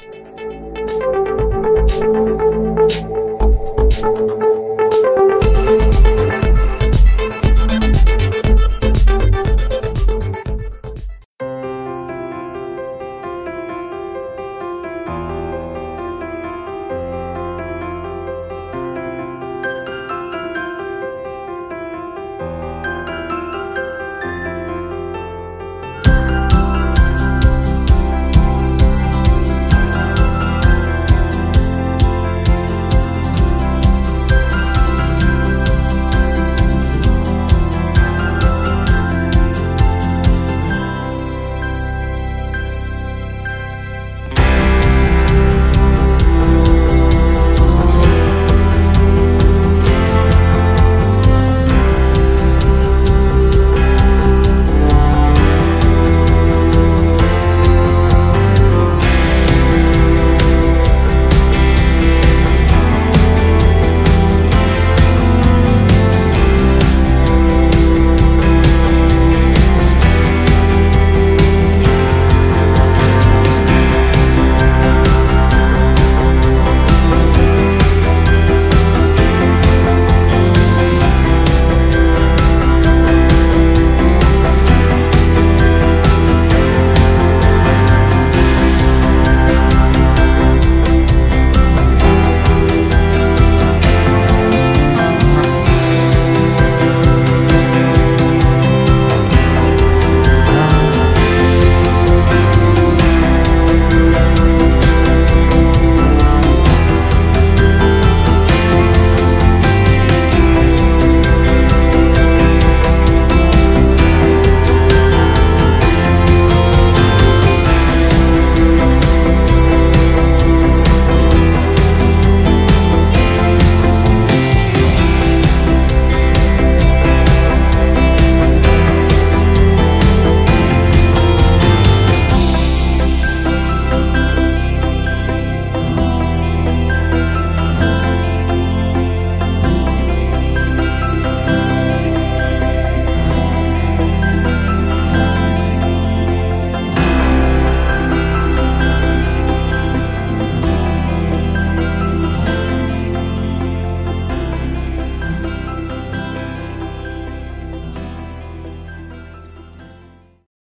Música